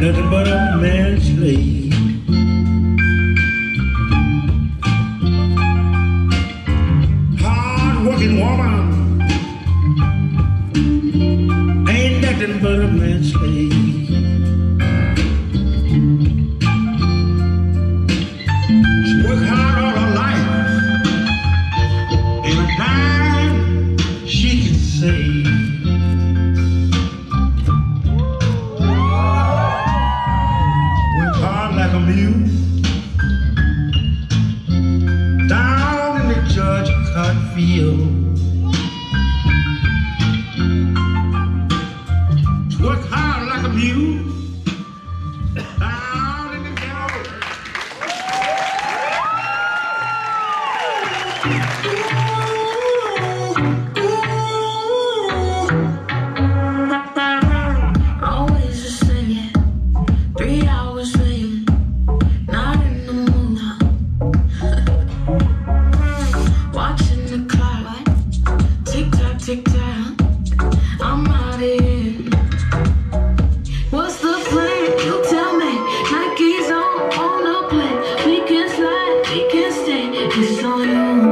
nothing but a man's slave. Hard working woman ain't nothing but a man's slave. She worked hard all her life, and a dime she can save. Field. Work hard like a mule down in the Georgia. I'm out. What's the plan? You tell me. Nike's on, on the. We can slide, we can stay. It's on you.